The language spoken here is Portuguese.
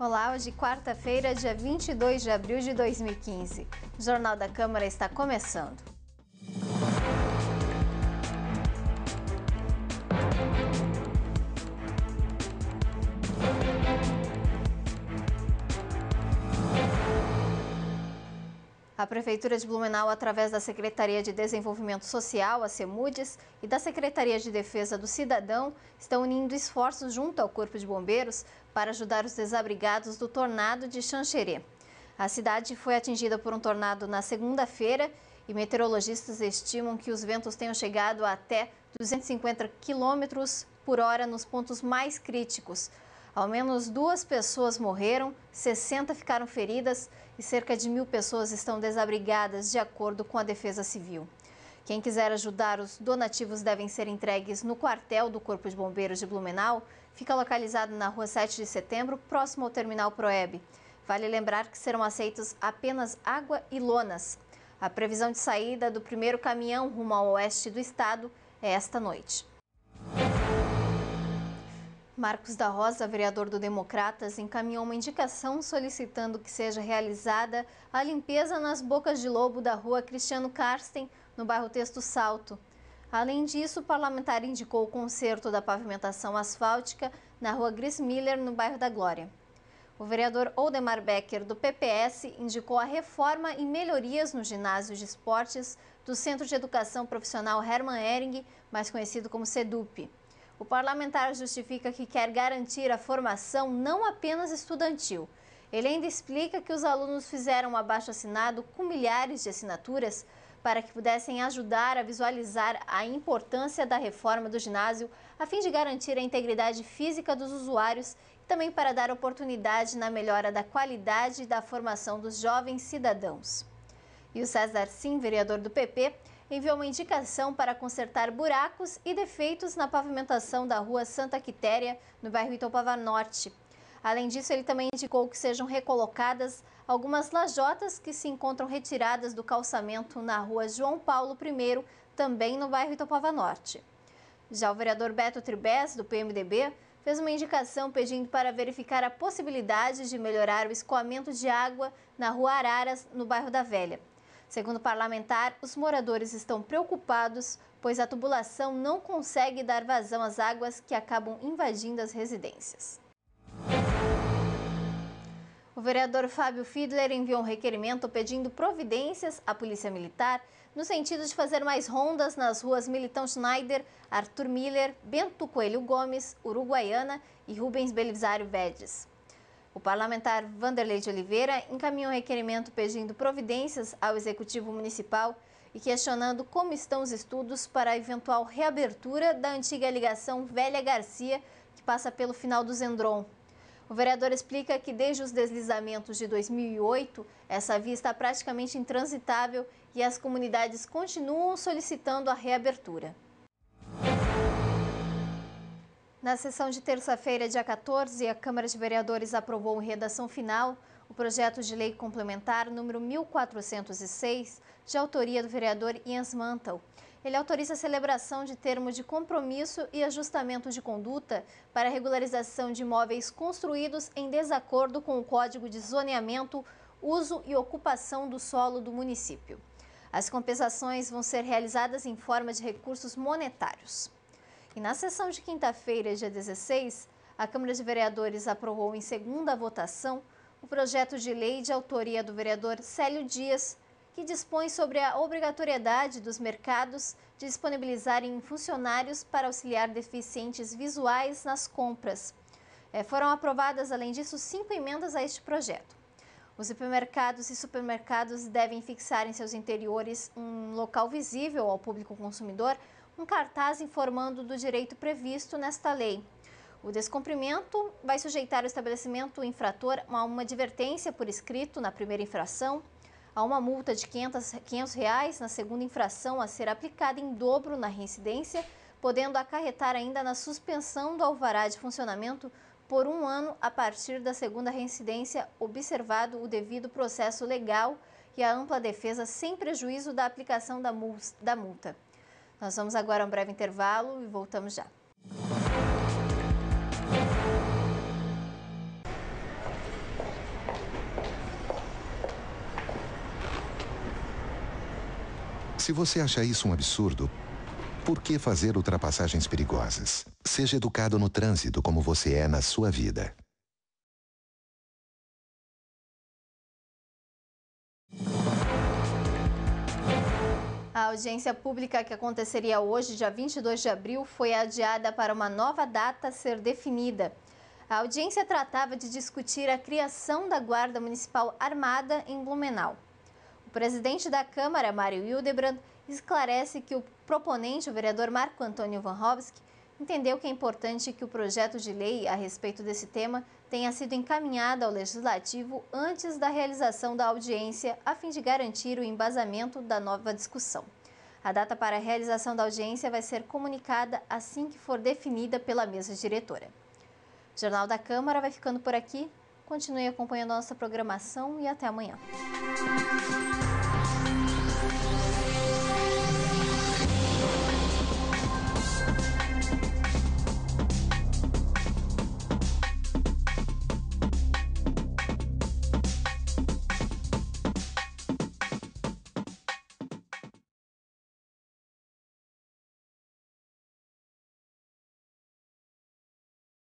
Olá, hoje quarta-feira, dia 22 de abril de 2015. O Jornal da Câmara está começando. A Prefeitura de Blumenau, através da Secretaria de Desenvolvimento Social, a CEMUDES, e da Secretaria de Defesa do Cidadão, estão unindo esforços junto ao Corpo de Bombeiros para ajudar os desabrigados do tornado de Xanxerê. A cidade foi atingida por um tornado na segunda-feira e meteorologistas estimam que os ventos tenham chegado a até 250 km por hora nos pontos mais críticos. Ao menos duas pessoas morreram, 60 ficaram feridas e cerca de mil pessoas estão desabrigadas, de acordo com a Defesa Civil. Quem quiser ajudar, os donativos devem ser entregues no quartel do Corpo de Bombeiros de Blumenau. Fica localizado na rua 7 de setembro, próximo ao terminal Proeb. Vale lembrar que serão aceitos apenas água e lonas. A previsão de saída do primeiro caminhão rumo ao oeste do estado é esta noite. Marcos da Rosa, vereador do Democratas, encaminhou uma indicação solicitando que seja realizada a limpeza nas bocas de lobo da rua Cristiano Karsten, no bairro Texto Salto. Além disso, o parlamentar indicou o conserto da pavimentação asfáltica na rua Gris Miller, no bairro da Glória. O vereador Oldemar Becker, do PPS, indicou a reforma e melhorias no ginásio de esportes do Centro de Educação Profissional Hermann Ehring, mais conhecido como SEDUP. O parlamentar justifica que quer garantir a formação não apenas estudantil. Ele ainda explica que os alunos fizeram um abaixo-assinado com milhares de assinaturas para que pudessem ajudar a visualizar a importância da reforma do ginásio, a fim de garantir a integridade física dos usuários e também para dar oportunidade na melhora da qualidade da formação dos jovens cidadãos. E o César Sim, vereador do PP, enviou uma indicação para consertar buracos e defeitos na pavimentação da rua Santa Quitéria, no bairro Itopava Norte. Além disso, ele também indicou que sejam recolocadas algumas lajotas que se encontram retiradas do calçamento na rua João Paulo I, também no bairro Itopava Norte. Já o vereador Beto Tribés, do PMDB, fez uma indicação pedindo para verificar a possibilidade de melhorar o escoamento de água na rua Araras, no bairro da Velha. Segundo o parlamentar, os moradores estão preocupados, pois a tubulação não consegue dar vazão às águas que acabam invadindo as residências. O vereador Fábio Fiedler enviou um requerimento pedindo providências à Polícia Militar no sentido de fazer mais rondas nas ruas Militão Schneider, Arthur Miller, Bento Coelho Gomes, Uruguaiana e Rubens Belisário Vedes. O parlamentar Vanderlei de Oliveira encaminhou um requerimento pedindo providências ao Executivo Municipal e questionando como estão os estudos para a eventual reabertura da antiga ligação Velha Garcia, que passa pelo final do Zendron. O vereador explica que desde os deslizamentos de 2008, essa via está praticamente intransitável e as comunidades continuam solicitando a reabertura. Na sessão de terça-feira, dia 14, a Câmara de Vereadores aprovou em redação final o projeto de lei complementar número 1406, de autoria do vereador Jens Mantel. Ele autoriza a celebração de termo de compromisso e ajustamento de conduta para regularização de imóveis construídos em desacordo com o Código de Zoneamento, Uso e Ocupação do Solo do município. As compensações vão ser realizadas em forma de recursos monetários. E na sessão de quinta-feira, dia 16, a Câmara de Vereadores aprovou em segunda votação o projeto de lei de autoria do vereador Célio Dias, que dispõe sobre a obrigatoriedade dos mercados de disponibilizarem funcionários para auxiliar deficientes visuais nas compras. É, foram aprovadas, além disso, cinco emendas a este projeto. Os supermercados e supermercados devem fixar em seus interiores um local visível ao público consumidor um cartaz informando do direito previsto nesta lei. O descumprimento vai sujeitar o estabelecimento infrator a uma advertência por escrito na primeira infração, a uma multa de R$ 500, 500 reais na segunda infração a ser aplicada em dobro na reincidência, podendo acarretar ainda na suspensão do alvará de funcionamento por um ano a partir da segunda reincidência, observado o devido processo legal e a ampla defesa sem prejuízo da aplicação da multa. Nós vamos agora a um breve intervalo e voltamos já. Se você acha isso um absurdo, por que fazer ultrapassagens perigosas? Seja educado no trânsito como você é na sua vida. Audiência pública que aconteceria hoje, dia 22 de abril, foi adiada para uma nova data ser definida. A audiência tratava de discutir a criação da Guarda Municipal Armada em Blumenau. O presidente da Câmara, Mário Hildebrand, esclarece que o proponente, o vereador Marco Antônio Van Hovski, entendeu que é importante que o projeto de lei a respeito desse tema tenha sido encaminhado ao Legislativo antes da realização da audiência, a fim de garantir o embasamento da nova discussão. A data para a realização da audiência vai ser comunicada assim que for definida pela mesa diretora. O Jornal da Câmara vai ficando por aqui. Continue acompanhando nossa programação e até amanhã.